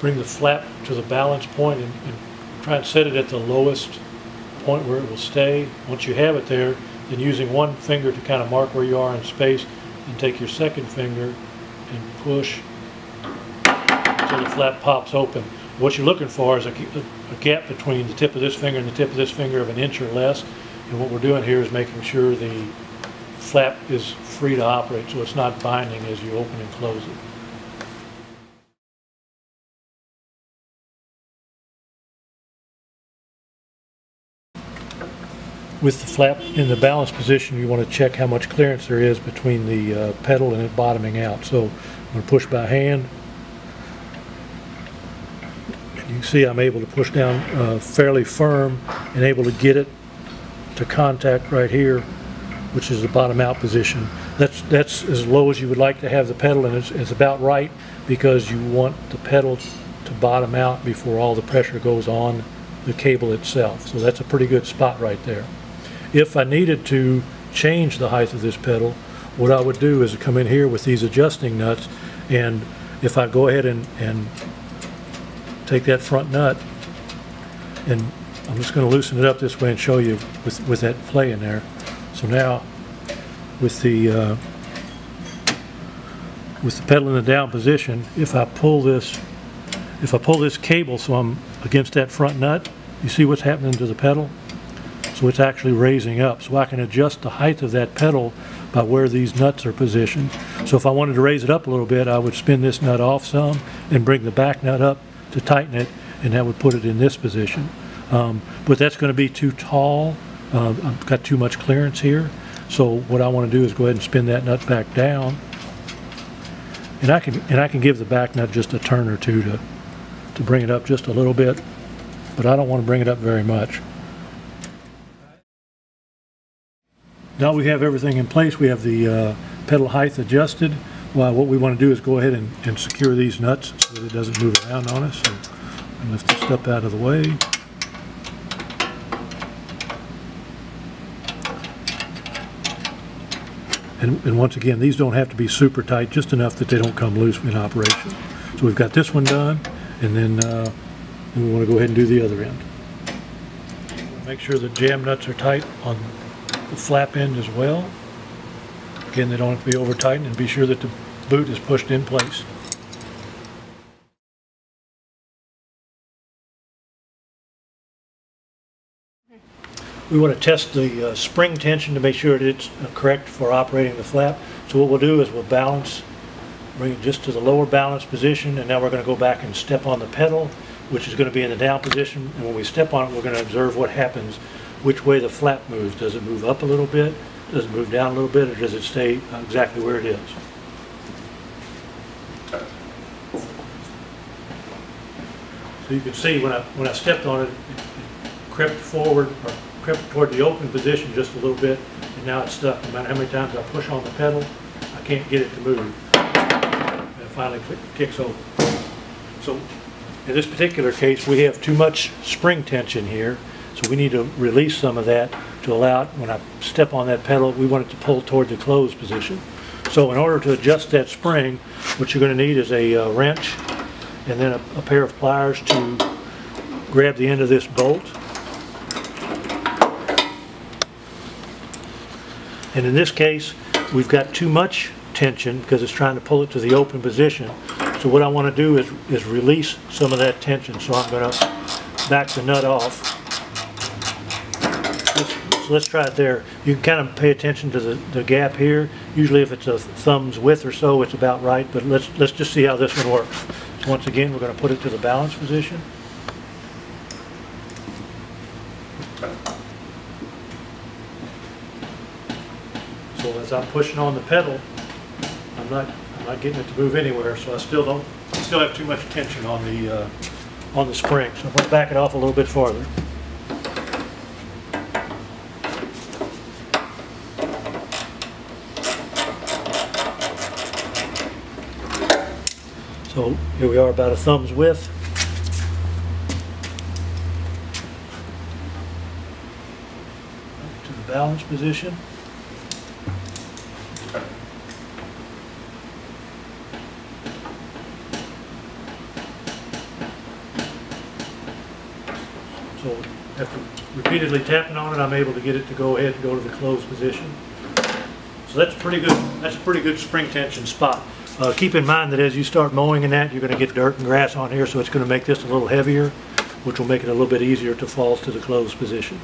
bring the flap to the balance point and, and try and set it at the lowest point where it will stay. Once you have it there, then using one finger to kind of mark where you are in space, and take your second finger and push until the flap pops open. What you're looking for is a, a gap between the tip of this finger and the tip of this finger of an inch or less. And what we're doing here is making sure the flap is free to operate, so it's not binding as you open and close it. With the flap in the balance position, you want to check how much clearance there is between the uh, pedal and it bottoming out. So I'm going to push by hand. And you can see I'm able to push down uh, fairly firm and able to get it to contact right here, which is the bottom out position. That's, that's as low as you would like to have the pedal and it's, it's about right because you want the pedal to bottom out before all the pressure goes on the cable itself. So that's a pretty good spot right there. If I needed to change the height of this pedal, what I would do is come in here with these adjusting nuts and if I go ahead and, and take that front nut and I'm just going to loosen it up this way and show you with, with that play in there. So now with the uh, with the pedal in the down position, if I pull this if I pull this cable so I'm against that front nut, you see what's happening to the pedal? So it's actually raising up. So I can adjust the height of that pedal by where these nuts are positioned. So if I wanted to raise it up a little bit, I would spin this nut off some and bring the back nut up to tighten it, and that would put it in this position. Um, but that's going to be too tall. Uh, I've got too much clearance here. So what I want to do is go ahead and spin that nut back down. And I can and I can give the back nut just a turn or two to to bring it up just a little bit, but I don't want to bring it up very much. Now we have everything in place. We have the uh, pedal height adjusted. Well, what we want to do is go ahead and, and secure these nuts so that it doesn't move around on us. So lift this up out of the way. And, and once again, these don't have to be super tight, just enough that they don't come loose in operation. So we've got this one done, and then, uh, we want to go ahead and do the other end. Make sure the jam nuts are tight on the flap end as well. Again, they don't have to be over tightened, and be sure that the boot is pushed in place. We want to test the uh, spring tension to make sure that it's uh, correct for operating the flap. So what we'll do is we'll balance, bring it just to the lower balance position, and now we're going to go back and step on the pedal, which is going to be in the down position. And when we step on it, we're going to observe what happens, which way the flap moves. Does it move up a little bit? Does it move down a little bit? Or does it stay exactly where it is? So you can see when I, when I stepped on it, it it crept forward, or crept toward the open position just a little bit, and now it's stuck. No matter how many times I push on the pedal, I can't get it to move. And it finally kicks over. So in this particular case, we have too much spring tension here, we need to release some of that to allow it, when I step on that pedal, we want it to pull toward the closed position. So in order to adjust that spring, what you're going to need is a uh, wrench and then a, a pair of pliers to grab the end of this bolt. And in this case, we've got too much tension because it's trying to pull it to the open position. So what I want to do is, is release some of that tension. So I'm going to back the nut off. Let's- let's try it there. You can kind of pay attention to the, the gap here. Usually if it's a thumb's width or so, it's about right, but let's, let's just see how this one works. So once again, we're going to put it to the balance position. So as I'm pushing on the pedal, I'm not, I'm not getting it to move anywhere, so I still don't, I still have too much tension on the, uh, on the spring. So I'm going to back it off a little bit farther. So here we are about a thumb's width. To the balance position. So after repeatedly tapping on it, I'm able to get it to go ahead and go to the closed position. So that's pretty good. That's a pretty good spring tension spot. Uh, keep in mind that as you start mowing and that, you're gonna get dirt and grass on here, so it's gonna make this a little heavier, which will make it a little bit easier to fall to the closed position.